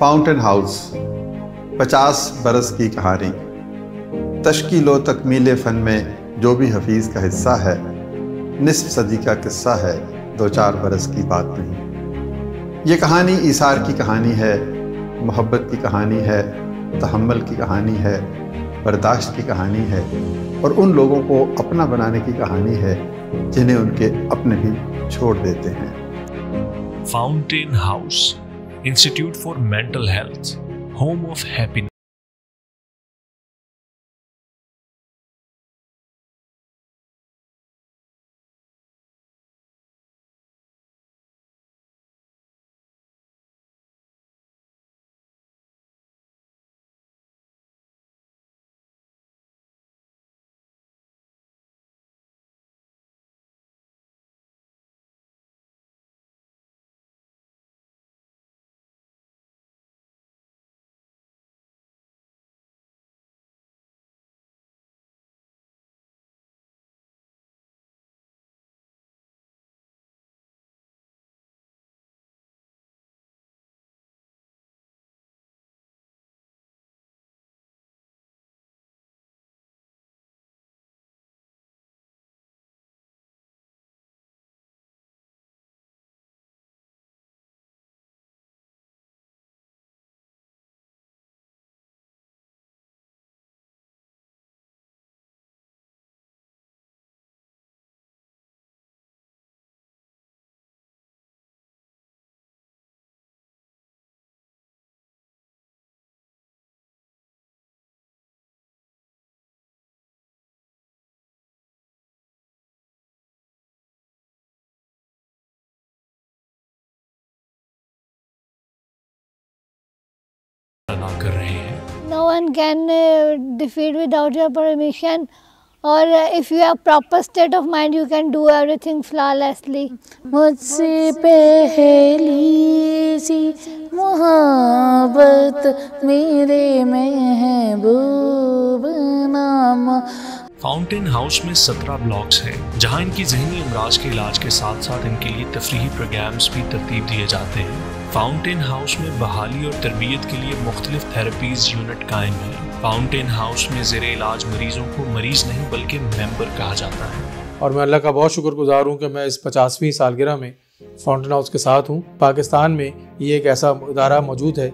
Fountain house पचास बरस की कहानी। तश्कीलो तकमील फ़न में जो भी हफीज़ का हिस्सा है, निसफ सदी का किस्सा है दो चार बरस की बात नहीं। ये कहानी ईसार की कहानी है, मोहब्बत की कहानी है तहमल की कहानी है, बर्दाश्त की कहानी है, और उन लोगों को अपना बनाने की कहानी है, जिन्हें उनके अपने भी छोड़ देते हैं। Fountain House Institute for Mental Health, home of happiness. One can defeat without your permission और if you have proper state of mind you can do everything flawlessly मुझसे पहली मोहब्बत मेरे महबूब नाम। फाउंटेन हाउस में सत्रह ब्लॉक्स हैं, जहाँ इनकी जहनी अमराज के इलाज के साथ साथ इनके लिए तफरी प्रोग्राम्स भी तरतीब दिए जाते हैं। फाउंटेन हाउस में बहाली और तरबियत के लिए मुख्तलिफ़ थेरेपीज यूनिट कायम है। फाउंटेन हाउस में जेर इलाज मरीजों को मरीज़ नहीं, बल्कि मेंबर कहा जाता है। और मैं अल्लाह का बहुत शुक्रगुजार हूँ कि मैं इस पचासवीं सालगिरह में फाउंटेन हाउस के साथ हूँ। पाकिस्तान में ये एक ऐसा अदारा मौजूद है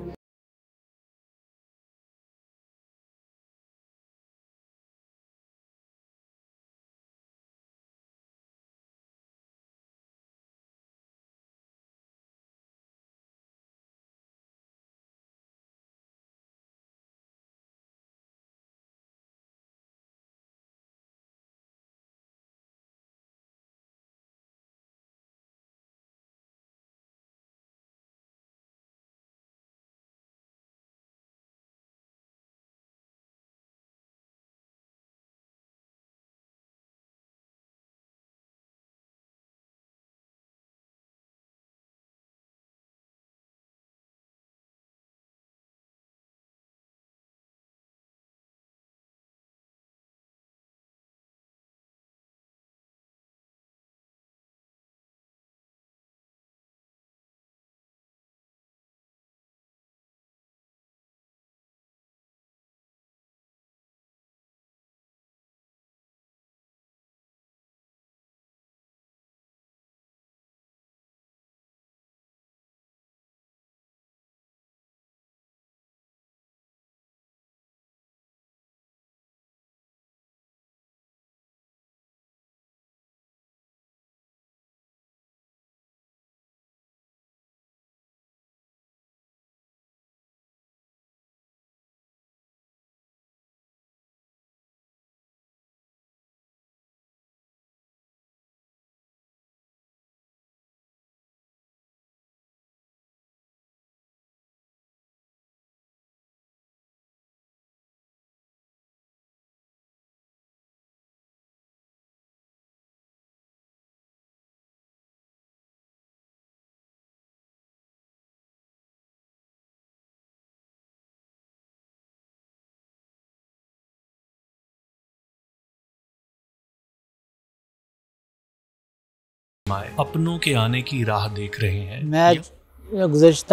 अपनों के आने की राह देख रहे हैं। मैं गुजशत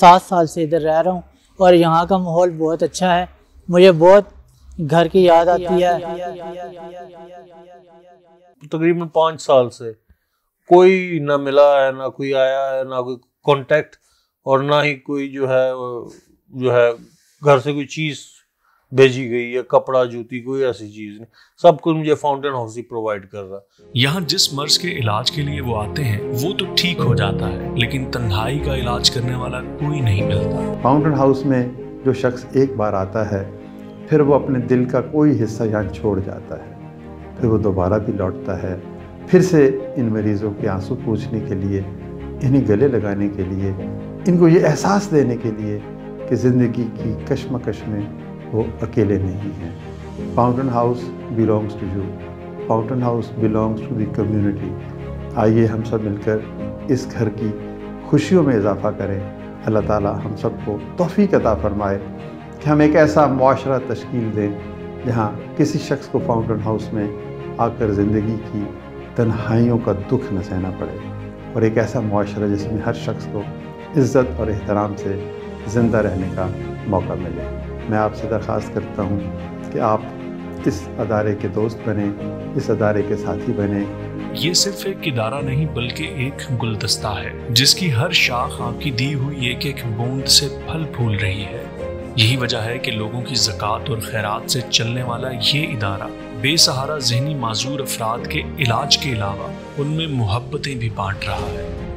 सात साल से इधर रह रहा हूँ और यहाँ का माहौल बहुत अच्छा है। मुझे बहुत घर की याद आती है। तकरीबन पाँच साल से कोई ना मिला है ना कोई आया है ना कोई कांटेक्ट और ना ही कोई जो है जो है घर से कोई चीज़ भेजी गई है कपड़ा जूती कोई ऐसी चीज़ नहीं। सब कुछ मुझे फाउंटेन हाउस ही प्रोवाइड कर रहा यहाँ जिस मर्ज के इलाज के लिए वो आते हैं वो तो ठीक हो जाता है लेकिन तन्हाई का इलाज करने वाला कोई नहीं मिलता। फाउंटेन हाउस में जो शख्स एक बार आता है फिर वो अपने दिल का कोई हिस्सा यहाँ छोड़ जाता है। फिर वो दोबारा भी लौटता है फिर से इन मरीज़ों के आँसू पूछने के लिए इन्हें गले लगाने के लिए इनको ये एहसास देने के लिए कि ज़िंदगी की कश्मकश में वो अकेले नहीं हैं। Fountain House belongs to you Fountain House belongs to the community आइए हम सब मिलकर इस घर की खुशियों में इजाफा करें। अल्लाह ताला हम सबको तोफ़ी अता फरमाए कि हम एक ऐसा माशरा तश्कील दें जहाँ किसी शख्स को फाउंटेन हाउस में आकर ज़िंदगी की तन्हाइयों का दुख न सहना पड़े और एक ऐसा माशरा जिसमें हर शख्स को इज़्ज़त और एहतराम से ज़िंदा रहने का मौका मिले। मैं आपसे दरख्वास्त करता हूँ कि आप इस अदारे के दोस्त बने, इस अदारे के साथी बने। ये सिर्फ़ एक इदारा नहीं, बल्कि एक गुलदस्ता है, जिसकी हर शाख आपकी दी हुई एक एक बूंद से फल फूल रही है। यही वजह है कि लोगों की जक़ात और खैरात से चलने वाला ये इदारा, बेसहारा जहनी माजूर अफराद के इलाज के अलावा उनमें मोहब्बतें भी बांट रहा है।